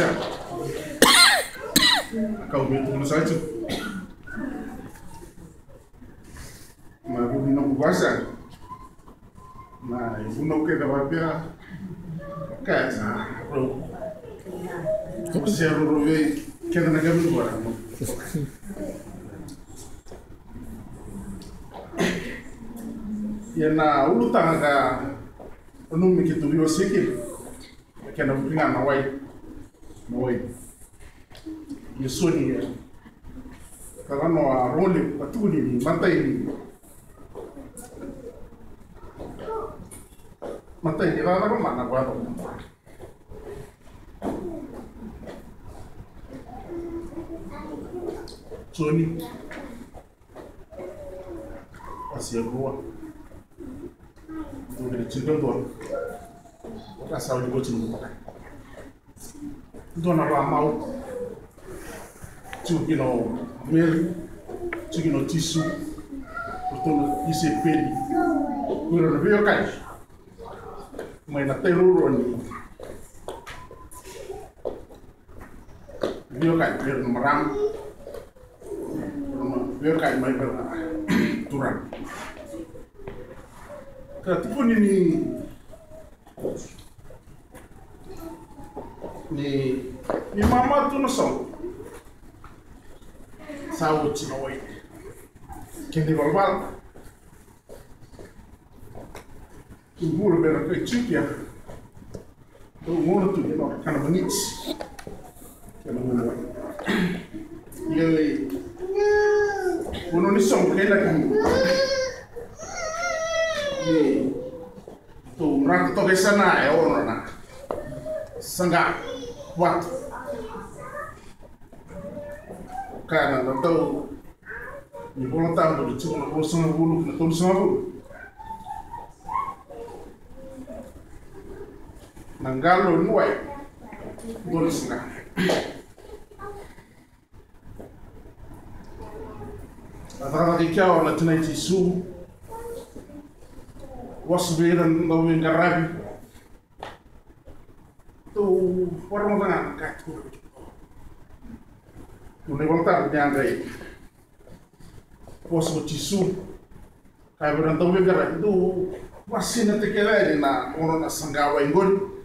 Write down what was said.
Sana. Kau no saja. Mas não gosta. Mas não quer dar papel. Casa, bro. Você é o Rove, que é na Gabi do Guarani. Yana ulu tanga ka unu miki tu biwa sikil. Kena bupinga na. mooy mi soni en karanno a rooli ko tuuli ni mantay eh. ni. Mantay ni rana ko mana ko ato soni asia rua. Tuuli cidon don wata sawli ko cinu ko pakai ba mau. Tu kino mer. Tu kino tisu. Tuh ise peli. Kuiro na veo kai. Mai na teruro ni. Veo kai veo na maram. Veo kai mai ber turan. Katipu ni ni ni ni mama tu no so. Sawo chino wai. Kendi balbal. Kubur bera ke chipia. Tu no kana manits. Kana ngono wai. Yele. Uno ni song kela kan. Ni tu mrak to ke sana e ono na. Wat. Kana no to ni bola tambo di tu no sanga bulu na to sanga bulu. Nangalo nuai. Dole sanga. Atara ki kia ona tina i su wen garabi tu warmo tanga ka tu tu ne volta ni andai wasu ti su ka bera no wen garabi tu wasina te kela na ono na sangawa ingoni